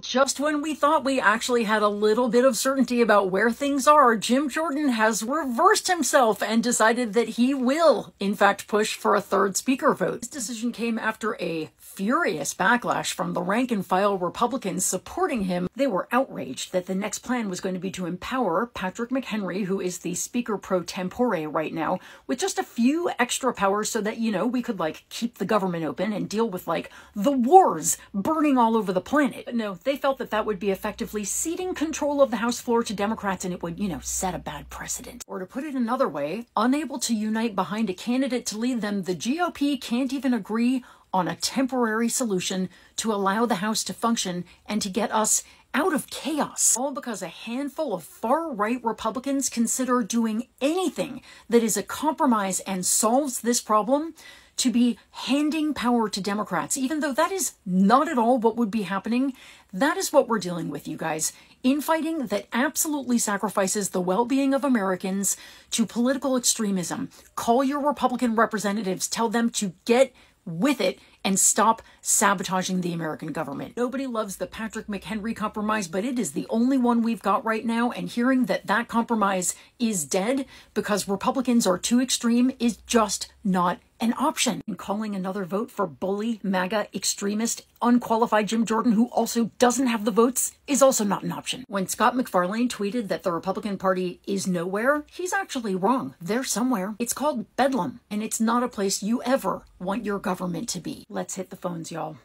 Just when we thought we actually had a little bit of certainty about where things are, Jim Jordan has reversed himself and decided that he will, in fact, push for a third speaker vote. This decision came after a furious backlash from the rank and file Republicans supporting him. They were outraged that the next plan was going to be to empower Patrick McHenry, who is the speaker pro tempore right now, with just a few extra powers so that, you know, we could like keep the government open and deal with like the wars burning all over the planet. But no, they felt that that would be effectively ceding control of the House floor to Democrats and it would, you know, set a bad precedent. Or to put it another way, unable to unite behind a candidate to lead them, the GOP can't even agree on a temporary solution to allow the House to function and to get us out of chaos. All because a handful of far right Republicans consider doing anything that is a compromise and solves this problem to be handing power to Democrats, even though that is not at all what would be happening. That is what we're dealing with, you guys. Infighting that absolutely sacrifices the well being of Americans to political extremism. Call your Republican representatives, tell them to get with it and stop sabotaging the American government. Nobody loves the Patrick McHenry compromise, but it is the only one we've got right now. And hearing that that compromise is dead because Republicans are too extreme is just not an option. in calling another vote for bully, MAGA, extremist, unqualified Jim Jordan, who also doesn't have the votes, is also not an option. When Scott MacFarlane tweeted that the Republican Party is nowhere, he's actually wrong. They're somewhere. It's called Bedlam, and it's not a place you ever want your government to be. Let's hit the phones, y'all.